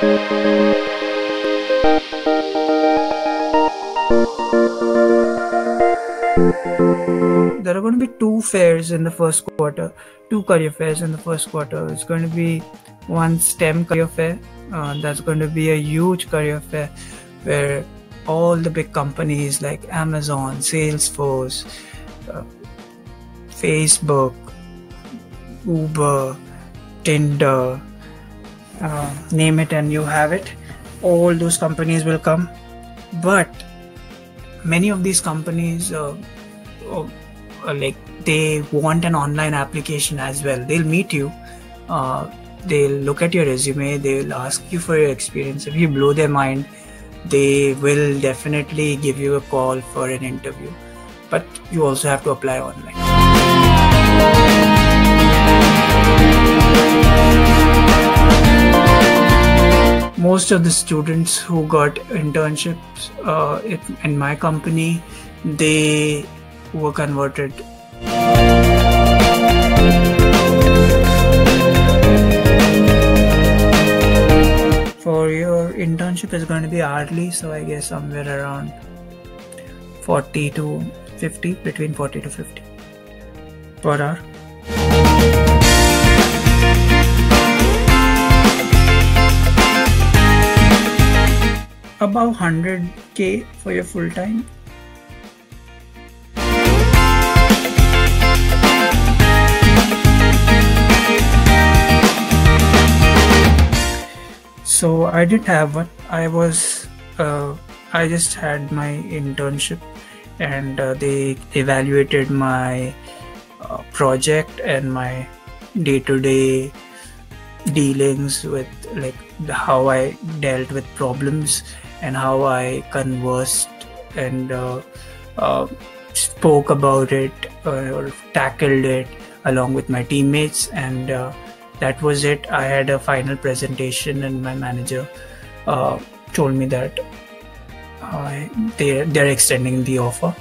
There are going to be two fairs in the first quarter, two career fairs in the first quarter. It's going to be one STEM career fair, uh, that's going to be a huge career fair where all the big companies like Amazon, Salesforce, uh, Facebook, Uber, Tinder, uh, name it and you have it. All those companies will come. But many of these companies, uh, uh, like they want an online application as well. They'll meet you. Uh, they'll look at your resume. They'll ask you for your experience. If you blow their mind, they will definitely give you a call for an interview. But you also have to apply online. Most of the students who got internships uh, in my company they were converted. For your internship is going to be hourly so i guess somewhere around 40 to 50 between 40 to 50 per hour about 100k for your full time? So i didn't have one. I was uh, i just had my internship and uh, they evaluated my uh, project and my day-to-day dealings with like how I dealt with problems and how I conversed and uh, uh, spoke about it uh, or tackled it along with my teammates. And uh, that was it. I had a final presentation and my manager uh, told me that uh, they they're extending the offer